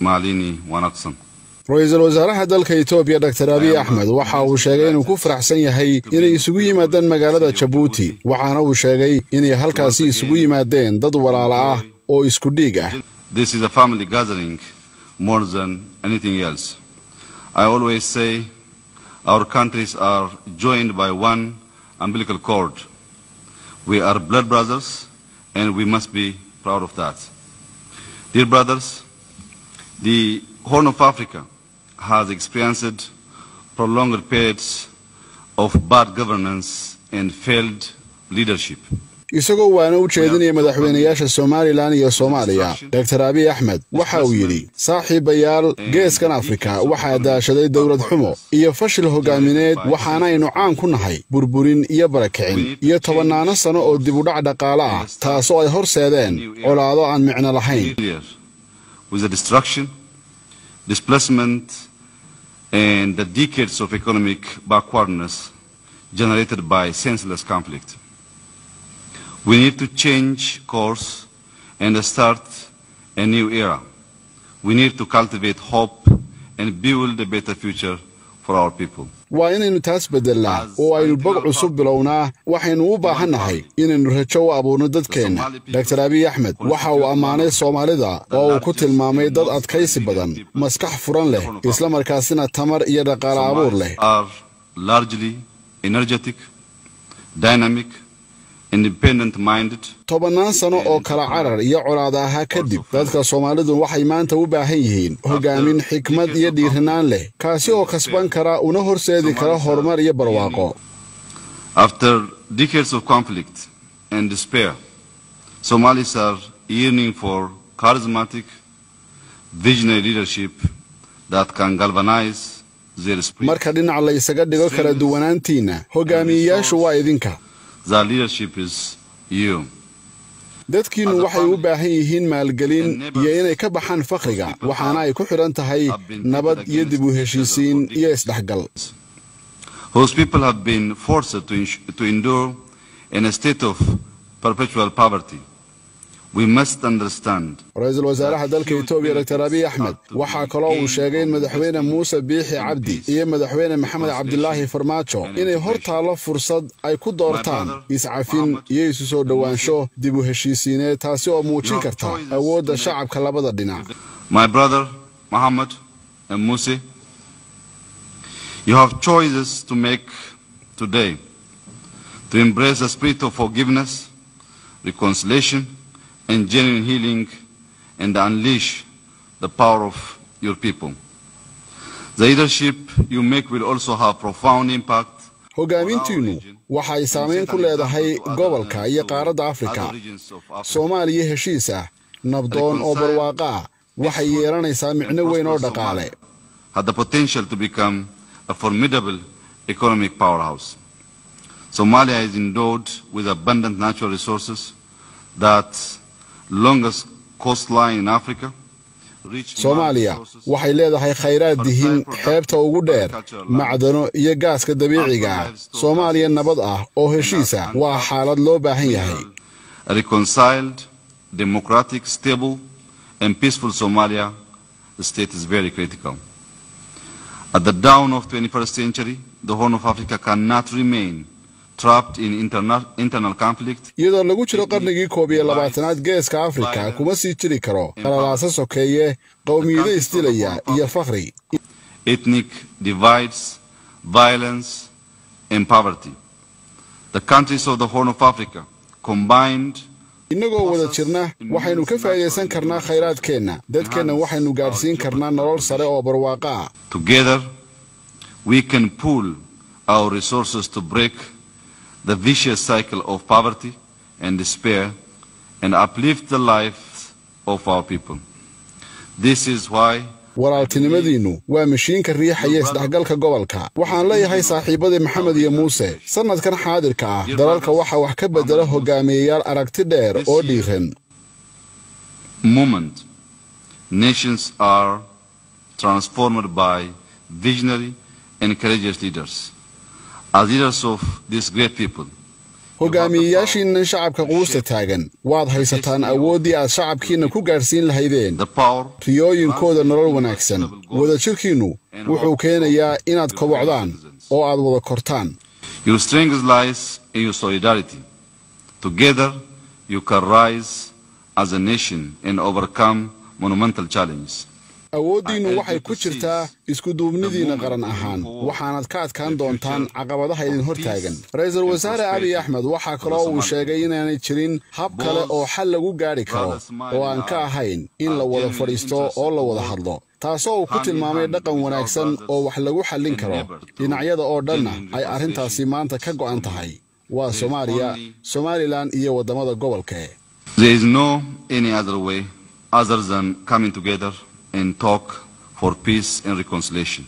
maalini wanaagsan. Ra'iisul wasaaraha dalka etoobiya dor abiy axmed waxa uu sheegay inuu ku faraxsan yahay inay isugu yimaadaan magaalada jabuuti. Waxaana uu sheegay inay halkaasi isugu yimaadeen dad walaala ah oo isku dhiig ah the Horn of Africa has experienced prolonged periods of bad governance and failed leadership. isagoo waana u jeedinaya madaxweynayaasha somalilan iyo soomaaliya dor abiy axmed waxa uu yidhi saaxiibayaal geeskan afrika waxaa daashaday dowlad xumo iyo fashil hogaamineed waxaanaynu caan ku nahay burburin iyo barakicin iyo tobannaano sano oo dibudhac dhaqaale ah taasoo ay horseedeen colaado aan micno lahayn With the destruction, displacement, and the decades of economic backwardness generated by senseless conflict. We need to change course and start a new era. We need to cultivate hope and build a better future. Waa inaynu taas beddelnaa oo aynu bog cusub bilownaa waxaynu u baahan nahay inaynu rajo u abuurno dadkeenna. Dor abiy axmed waxa uu ammaanay soomaalida oo uu ku tilmaamay dad adkaysi badan maskax furan leh isla markaasina tamar iyo dhaqaale abuur leh tobannaan sano oo kala carar iyo colaad ahaa kadib dadka soomaalidu waxay maanta u baahan yihiin hogaamin xikmad iyo dhiiranaan leh kaasi oo kasban kara una horseedi kara horumar iyo barwaaqo. After decades of conflict and despair, Somalis are yearning for charismatic, visionary leadership that can galvanize their spirit. marka dhinac la isaga dhigo kala duwanaantiinna hogaamiyeyaashu waa idinka Dadkiinnu waxay u baahan yihiin maalgelin iyo inay ka baxaan fakhriga waxaana ay ku xidhan tahay nabad iyo dib u heshiisiin iyo isdhexgal ra'iisul wasaaraha dalka etoobiya dor abiy axmed waxaa kaloo uu sheegay in madaxweyne muuse biixi cabdi iyo madaxweyne maxamed cabdilaahi farmaajo inay hor taallo fursad ay ku doortaan iscafin iyo isu soo dhowaansho dib u heshiisiineed taasi oo muujin karta awoodda shacabka labada dhinac. My brother Muhammad and genuine healing and unleash the power of your people. The leadership you make will also have profound impact hogaamintiinnu waxay saamayn ku leedahay gobolka iyo qaaradda afrika soomaaliya heshiis ah nabdoon oo barwaaqo ah waxay yeelanaysaa micno weyn oo dhaqaale had the potential to become a formidable economic powerhouse. Somalia is endowed with abundant natural resources that soomaaliya waxay leedahay khayraad dihin xeebta ugu dheer macdano iyo gaaska dabiiciga ah. soomaaliya nabad ah oo heshiisa waa xaalad loo baahan yahay a reconciled, democratic, stable, and peaceful Somalia state is very critical. At the dawn of 21st century, the Horn of Africa cannot remain trapped in interna- internal conflict. Iyadoo lagu jiro qarnigii koob iyo labaatanaad geeska afrika kuma sii jiri karo. Qalalaasa sokeeye qowmiyado isdilaya iyo fakhri ethnic divides, violence, and poverty. The countries of the Horn of Africa combined innagoo wada jirna waxaynu ka faa'iidaysan karnaa khayraadkeenna. Dadkeenna waxaynu gaadhsiin karnaa nolol sare oo barwaaqo ah the vicious cycle of poverty and despair and uplift the lives of our people. This is why walaaltinimadiinnu waa mashiinka riixaya isdhexgalka gobolka waxaan leeyahay saaxiibadii maxamed iyo muuse sannadkan xaadirka ah dalalka waxaa wax ka beddela hogaamiyeyaal aragti dheer oo dhiiran moment nations are transformed by visionary and courageous leaders. Hogaamiyeyaashiinnan shacabka quusta taagan. Waad haysataan awooddii aad shacabkiinna ku gaadhsiin lahaydeen. Riyooyinkooda nolol wanaagsan. Wadajirkiinnu wuxuu keenayaa inaad kobocdaan oo aad wada kortaan. Your strength lies in your solidarity. Together, you can rise as a nation and overcome monumental challenges. Awooddiinnu waxay ku jirtaa iskuduubnidiinna qaran ahaan. Waxaanad ka adkaan doontaan caqabadaha idin hor taagan ra'iisul wasaare abiy axmed waxaa kaloo uu sheegay inaanay jirin hab kale oo xal lagu gaadhi karo oo aan ka ahayn in la wada fadhiisto oo la wada hadlo taasoo uu ku tilmaamay dhaqan wanaagsan oo wax lagu xallin karo. dhinacyada oo dhanna ay arrintaasi maanta ka go'an tahay waa soomaaliya somalilan iyo waddamada gobolka and talk for peace and reconciliation.